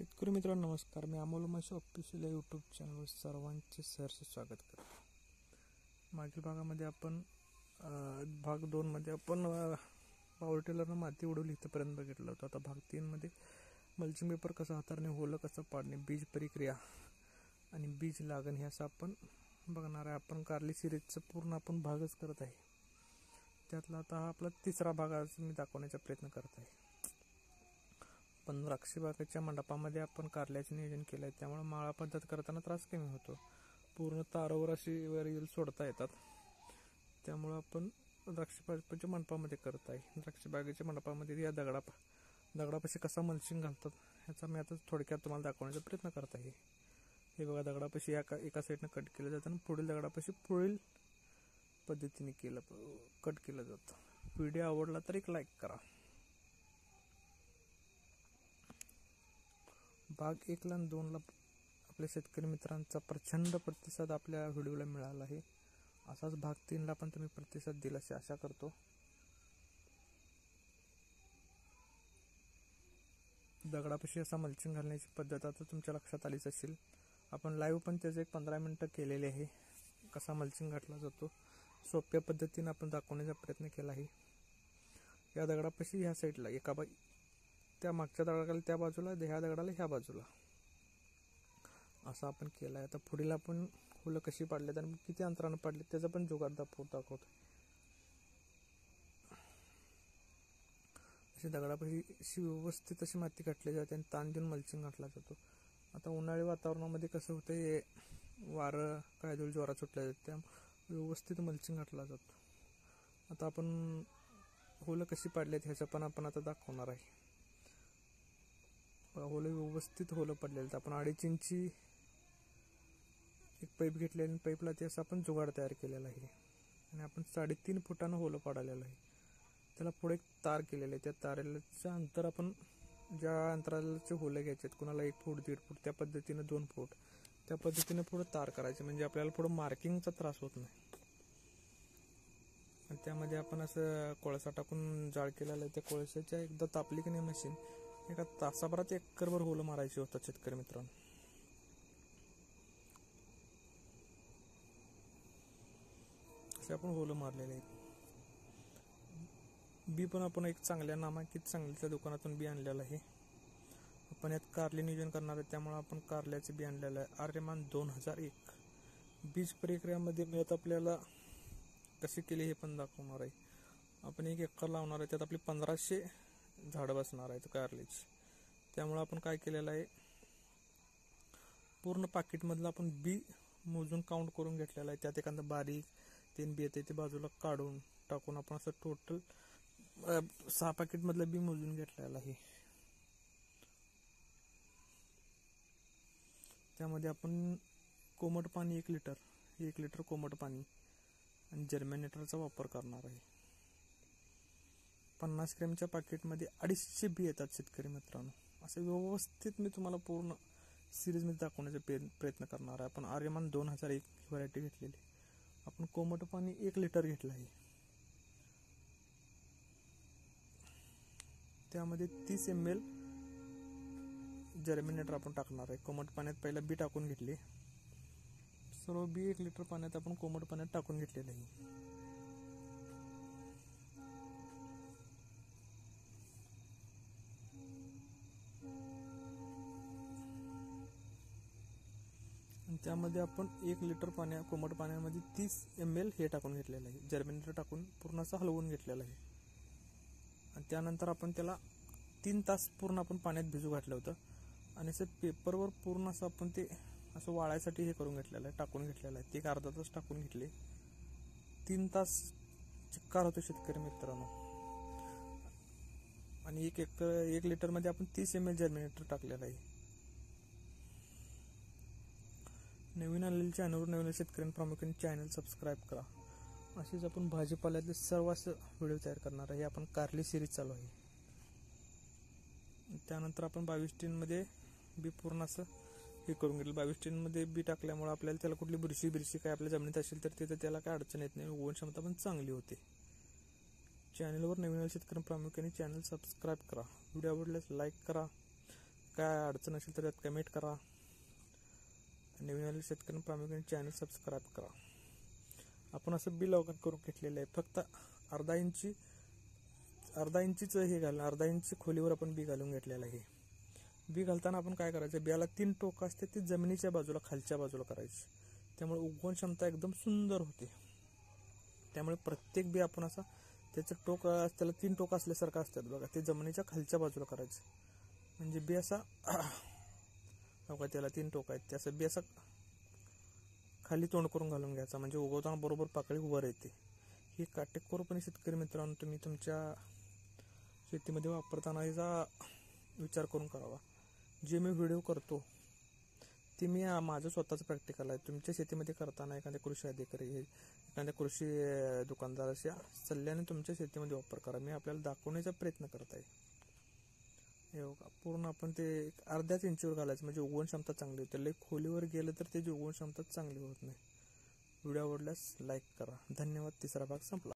शेतकरी मित्रांनो नमस्कार. मी अमोल माशी ऑफिशियल या यूट्यूब चॅनलवर सर्वांचे सहर्ष स्वागत करतो. मागील भागामध्ये आपण भाग दोनमध्ये आपण पावर टेलरनं माती उडवली इथंपर्यंत बघितलं होतं. आता भाग तीनमध्ये मल्चिंग पेपर कसं हाताळणे होलं कसं पाडणे बीज प्रक्रिया आणि बीज लागण हे असं आपण बघणार आहे. आपण कारली सिरीजचं पूर्ण आपण भागच करत आहे. त्यातला आता हा आपला तिसरा भाग आज मी दाखवण्याचा प्रयत्न करत आहे. पण द्राक्षबागेच्या मंडपामध्ये आपण कारल्याचे नियोजन केलं आहे त्यामुळे माळा पद्धत करताना त्रास कमी होतो. पूर्ण तारावर अशी वेरील सोडता येतात. त्यामुळं आपण द्राक्षबागेच्या मंडपामध्ये करत आहे द्राक्षबागेच्या मंडपामध्ये या दगडा दगडापाशी कसा मल्चिंग घालतात ह्याचा मी आता थोडक्यात तुम्हाला दाखवण्याचा प्रयत्न करत आहे. हे बघा दगडापाशी एका एका साईडनं कट केलं जातं आणि पुढील दगडापाशी पुढील पद्धतीने केलं कट केलं जातं. व्हिडिओ आवडला तर एक लाईक करा. भाग एकला आणि दोनला आपल्या शेतकरी मित्रांचा प्रचंड प्रतिसाद आपल्या व्हिडिओला मिळाला आहे. असाच भाग तीनला पण तुम्ही प्रतिसाद दिला अशी आशा करतो. दगडापाशी असा मल्चिंग घालण्याची पद्धत आता तुमच्या लक्षात आलीच असेल. आपण लाईव्ह पण त्याचं एक पंधरा मिनटं केलेले आहे. कसा मल्चिंग घातला जातो सोप्या पद्धतीने आपण दाखवण्याचा प्रयत्न केला आहे. या दगडापाशी ह्या साईडला एका बाई त्या मागच्या दगडाला त्या बाजूला ह्या दगडाला ह्या बाजूला. असं आपण केलं आहे आता पुढील आपण फुलं कशी पाडलेत आणि किती अंतरानं पाडले त्याचा पण जुगार दाखव दाखवतो अशी दगडापाशी अशी व्यवस्थित अशी माती घातली जाते आणि ताण देऊन मल्चिंग घातला जातो. आता उन्हाळी वातावरणामध्ये कसं होतं हे वारं कायदोळ ज्वारा सुटल्या जाते त्या व्यवस्थित मल्चिंग घातला जातो. आता आपण होलं कशी पाडलेत ह्याचं पण आपण आता दाखवणार आहे. होलं व्यवस्थित होलं पडलेलं तर आपण अडीच इंची एक पाईप घेतले आणि पाईपला ते असं आपण जुगाड तयार केलेला आहे. आणि आपण साडेतीन फुटानं होलं पाडलेलं आहे. त्याला पुढे एक तार केलेलं आहे. त्या तारेचं अंतर आपण ज्या अंतराचे होलं घ्यायचे आहेत कुणाला एक फूट दीड फूट त्या पद्धतीनं दोन फूट त्या पद्धतीने पुढे तार करायचे. म्हणजे आपल्याला पुढं मार्किंगचा त्रास होत नाही. आणि त्यामध्ये आपण असं कोळसा टाकून जाळ केलेला आहे. त्या कोळशाच्या एकदा तापली की नाही मशीन एका तासाभरात एकरभर होलं मारायची होतात शेतकरी मित्रांनो. असे आपण होलं मारलेले आहेत. बी पण आपण एक चांगल्या नामांकित चांगल्याच्या दुकानातून बी आणलेलं आहे. आपण यात कारले नियोजन करणार आहे त्यामुळे आपण कारल्याचे बी आणलेलं आहे. आर्यमान दोन हजार एक. बीज प्रक्रियामध्ये मिळत आपल्याला कसे केले हे पण दाखवणार आहे. आपण एक एकर लावणार आहे त्यात आपली पंधराशे झाडं बसणार आहेत कारल्याची त्यामुळं आपण काय केलेलं आहे पूर्ण पाकिटमधलं आपण बी मोजून काउंट करून घेतलेलं आहे. त्यात एखादं बारीक तीन बी येते ते बाजूला काढून टाकून आपण असं टोटल सहा पाकिटमधलं बी मोजून घेतलेलं आहे. त्यामध्ये आपण कोमट पाणी एक लिटर एक लिटर कोमट पाणी आणि जर्मिनेटरचा वापर करणार आहे. पन्नास ग्रॅमच्या पाकिटमध्ये अडीचशे बी येतात शेतकरी मित्रांनो. असं व्यवस्थित मी तुम्हाला पूर्ण सिरीजमध्ये दाखवण्याचा प्रयत्न करणार आहे. आपण आर्यमान दोन हजार एक ही व्हरायटी घेतलेली. आपण कोमट पाणी एक लिटर घेतलं आहे. त्यामध्ये तीस एम एल जर्मिनेटर आपण टाकणार आहे. कोमट पाण्यात पहिला बी टाकून घेतले. सर्व बी एक लिटर पाण्यात आपण कोमट पाण्यात टाकून घेतलेलं आहे. त्यामध्ये आपण एक लिटर पाण्या कोमट पाण्यामध्ये तीस एम एल हे टाकून घेतलेलं आहे. जर्मिनेटर टाकून पूर्ण असं हलवून घेतलेलं आहे. आणि त्यानंतर आपण त्याला तीन तास पूर्ण आपण पाण्यात भिजू घातलं होतं. आणि असं पेपरवर पूर्ण असं आपण ते असं वाळायसाठी हे करून घेतलेलं आहे टाकून घेतलेलं आहे. ते एक अर्धा तास टाकून घेतले. तीन तास चिक्कार होतो शेतकरी मित्रांनो. आणि एक एक एक लिटरमध्ये आपण तीस एम एल जर्मिनेटर टाकलेलं आहे. नवीन आलेल्या चॅनलवर नवीन शेतकऱ्यांनी प्रामुख्याने चॅनल सबस्क्राईब करा. असेच आपण भाजीपाल्यातले सर्व असं व्हिडिओ तयार करणार आहे. आपण कारली सिरीज चालू आहे. त्यानंतर आपण बावीस टीनमध्ये बी पूर्ण असं हे करून घेतलं. बावीस टीनमध्ये बी टाकल्यामुळे आपल्याला त्याला कुठली बुरशी बिरशी काय आपल्या जमिनीत असेल तर तिथं त्याला काय अडचण येत नाही. उगवण क्षमता पण चांगली होते. चॅनलवर नवीन शेतकरी प्रामुख्याने चॅनल सबस्क्राईब करा. व्हिडिओ आवडल्यास लाईक करा. काय अडचण असेल तर त्यात कमेंट करा. नवीन आले शेतकऱ्यांना प्रामुख्याने चॅनल सबस्क्राईब करा. आपण असं बिल अवगत करून घेतलेलं आहे. फक्त अर्धा इंची अर्धा इंचीच हे घाल अर्धा इंची खोलीवर आपण बी घालून घेतलेलं आहे. बी घालताना आपण काय करायचं बियाला तीन टोकं असते ती जमिनीच्या बाजूला खालच्या बाजूला करायची. त्यामुळे उगवण क्षमता एकदम सुंदर होते. त्यामुळे प्रत्येक बी आपण असा त्याचं टोक त्याला तीन टोक असल्यासारखं असतात बघा ते जमिनीच्या खालच्या बाजूला करायचं. म्हणजे बी असा बघा त्याला तीन टोक आहेत. त्याचं बी खाली तोंड करून घालून घ्यायचा. म्हणजे उगवताना बरोबर पाकळी उभं येते ही काटेकोरपणे शेतकरी मित्रांनो तुम्ही तुमच्या शेतीमध्ये वापरताना याचा विचार करून करावा. जे मी व्हिडिओ करतो ते मी माझं स्वतःचं प्रॅक्टिकल आहे. तुमच्या शेतीमध्ये करताना एखाद्या कृषी अधिकारी एखाद्या कृषी दुकानदार दुकानदाराच्या सल्ल्याने तुमच्या शेतीमध्ये वापर करा. मी आपल्याला दाखवण्याचा प्रयत्न करत आहे. हे बघा पूर्ण आपण ते एक अर्ध्याच इंचीवर घालायचं म्हणजे उगवण क्षमता चांगली होते. लई खोलीवर गेलं तर त्याची उगवण क्षमता चांगली होत नाही. व्हिडिओ आवडल्यास लाईक करा. धन्यवाद तिसरा भाग संपला.